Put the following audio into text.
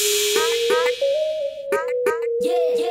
Yeah. yeah.